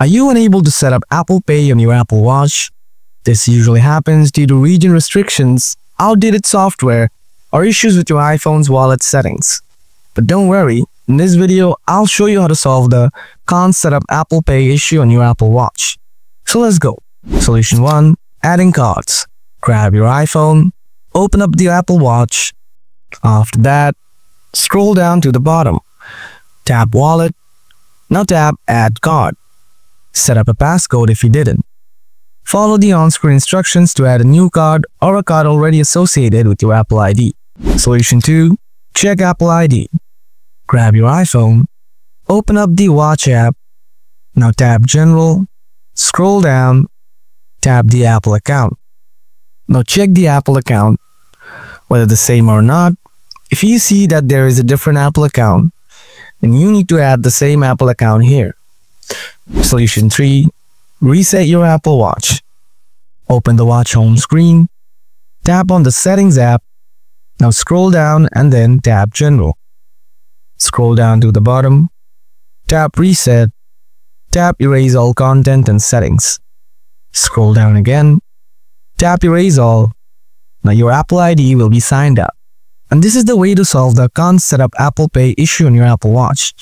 Are you unable to set up Apple Pay on your Apple Watch? This usually happens due to region restrictions, outdated software, or issues with your iPhone's wallet settings. But don't worry, in this video, I'll show you how to solve the can't set up Apple Pay issue on your Apple Watch. So let's go. Solution 1. Adding cards. Grab your iPhone, open up the Apple Watch. After that, scroll down to the bottom. Tap Wallet. Now tap Add Card. Set up a passcode if you didn't. Follow the on-screen instructions to add a new card or a card already associated with your Apple ID. Solution 2. Check Apple ID. Grab your iPhone, open up the Watch app, now tap General, scroll down, tap the Apple account. Now check the Apple account, whether the same or not. If you see that there is a different Apple account, then you need to add the same Apple account here. Solution 3. Reset your Apple Watch. Open the watch home screen, tap on the Settings app, now scroll down and then tap General. Scroll down to the bottom, tap Reset, tap Erase All Content and Settings. Scroll down again, tap Erase All. Now your Apple ID will be signed up. And this is the way to solve the can't set up Apple Pay issue on your Apple Watch.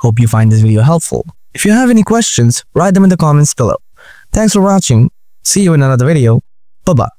Hope you find this video helpful. If you have any questions, write them in the comments below. Thanks for watching. See you in another video. Bye-bye.